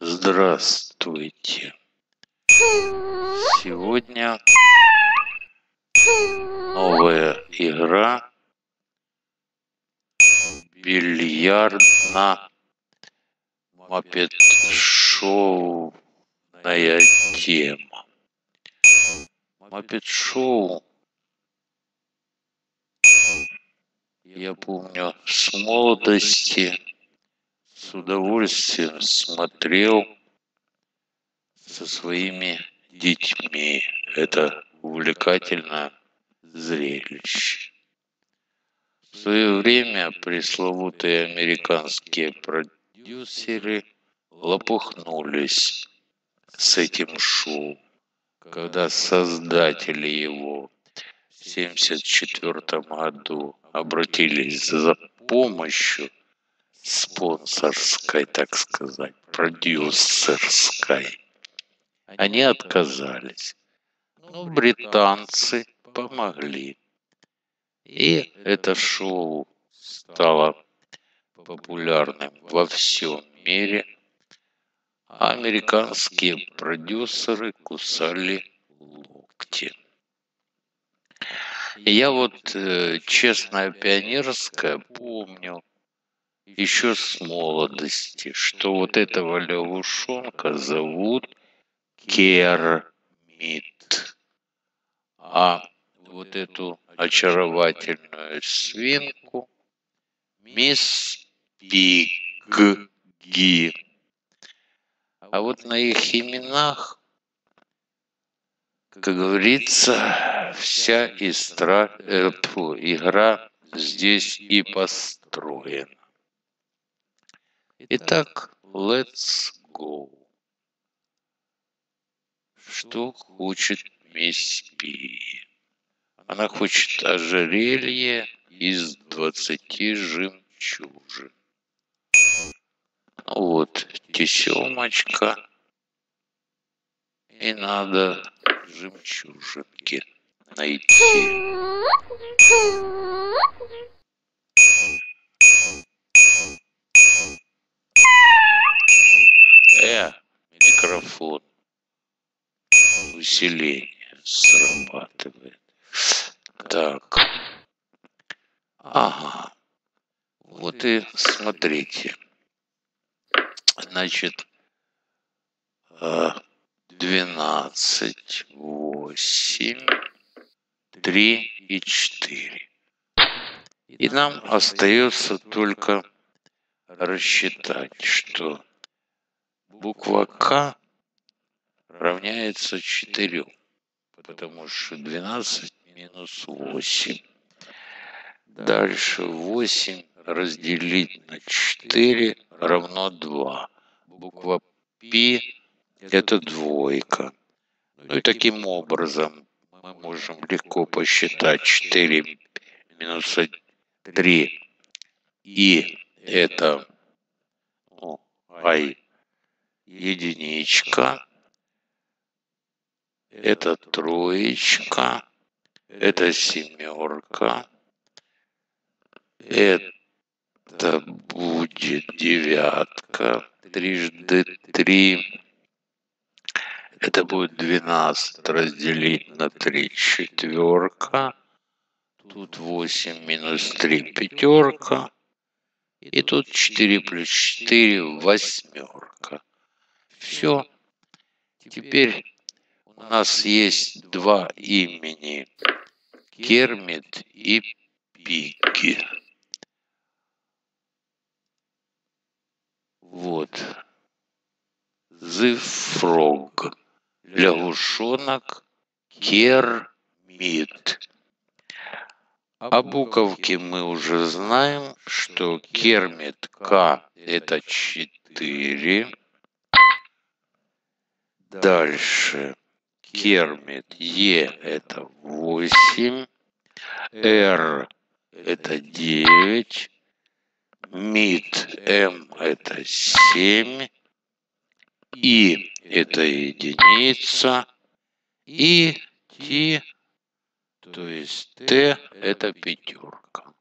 Здравствуйте. Сегодня новая игра бильярдно мопед шоуная тема. Мопед шоу я помню с молодости с удовольствием смотрел со своими детьми. Это увлекательное зрелище. В свое время пресловутые американские продюсеры лопухнулись с этим шоу, когда создатели его 1974 году обратились за помощью спонсорской, так сказать, продюсерской. Они отказались. Но британцы помогли. И это шоу стало популярным во всем мире. Американские продюсеры кусали локти. Я вот э, честная пионерская помню еще с молодости, что вот этого лягушонка зовут Кермит. А вот эту очаровательную свинку мисс Пигги. А вот на их именах, как говорится, вся истра, э, фу, игра здесь и построена. Итак, let's go. Что хочет мисс Пи? Она хочет ожерелье из двадцати жемчужин. Вот, тесемочка. И надо жемчужинки найти. Э, микрофон. Усиление срабатывает. Так. Ага. Вот и смотрите. Значит, 12, 8, 3 и 4. И нам остается только рассчитать, что буква К равняется 4, потому что 12 минус 8. Дальше 8 разделить на 4 равно 2. Буква Пи это двойка. Ну и таким образом мы можем легко посчитать 4 минус 3. И это ну, ай единичка. Это троечка. Это семерка. Это будет девятка. Трижды три. Это будет 12 разделить на 3 четверка. Тут 8 минус 3 пятерка. И тут 4 плюс 4 восьмерка. Все. Теперь у нас есть два имени. Кермит и Пигги. Вот. The Frog. Лягушонок. Кермит. А буковки мы уже знаем, что Кермит К это 4. Дальше. Кермит Е это 8. Р это 9. Мид М это 7. И это единица. И Т, то есть Т это пятерка.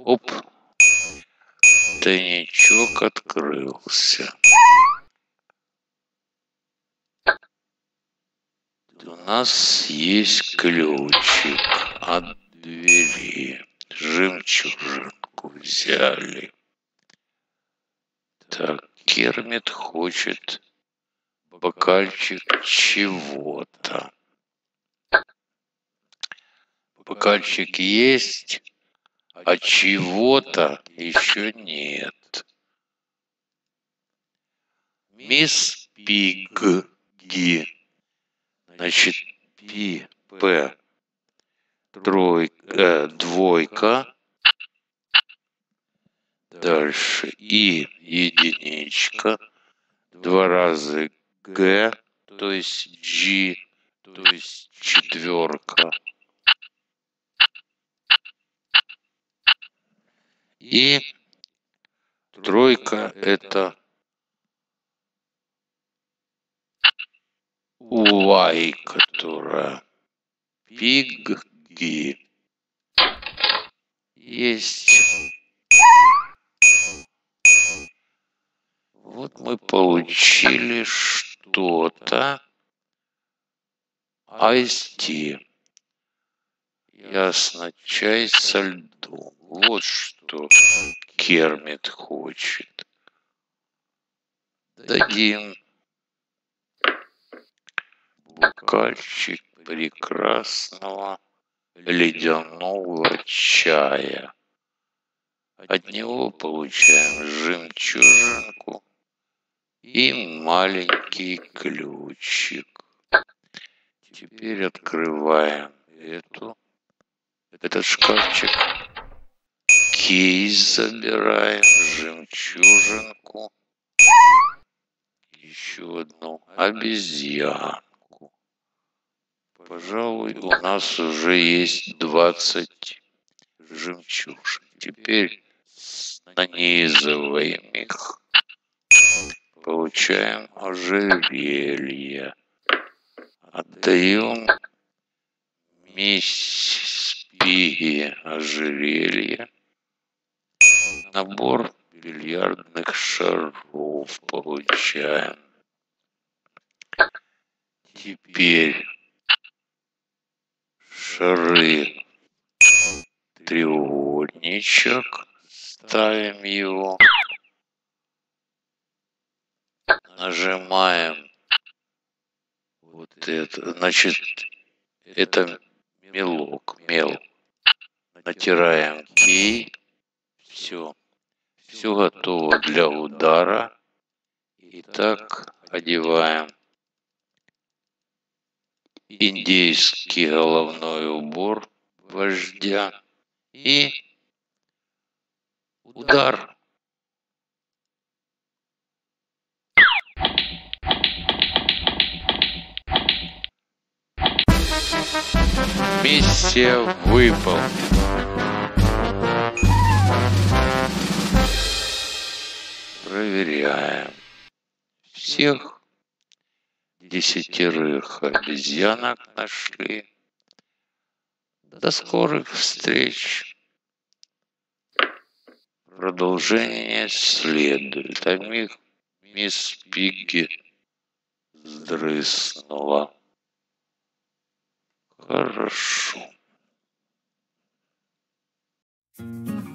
Оп. Тайничок открылся. У нас есть ключик от двери. Жемчужинку взяли. Так, Кермит хочет бокальчик чего-то. Бокальчик есть, а чего-то еще нет. Мисс Пигги, значит, Пи, П, тройка, э, двойка, дальше И, единичка, два раза Г, то есть G, то есть четверка. И тройка это Y, которая пигги. Есть. Вот мы получили что-то. Айсти. Ясно, чай со льдом. Вот что Кермит хочет. Дадим бокальчик прекрасного ледяного чая. От него получаем жемчужинку и маленький ключик. Теперь открываем эту, этот шкафчик кейс забираем, жемчужинку, еще одну обезьянку. Пожалуй, у нас уже есть 20 жемчужин. Теперь нанизываем их. Получаем ожерелье. Отдаем мисс Пиги ожерелье набор бильярдных шаров получаем. Теперь шары треугольничек. Ставим его. Нажимаем вот это. Значит, это мелок, мел. Натираем кей. Все. Все готово для удара. Итак, одеваем индейский головной убор вождя и удар. Миссия выполнена. проверяем. Всех десятерых обезьянок нашли. До скорых встреч. Продолжение следует. А мисс Пигги сдрыснула. Хорошо. thank you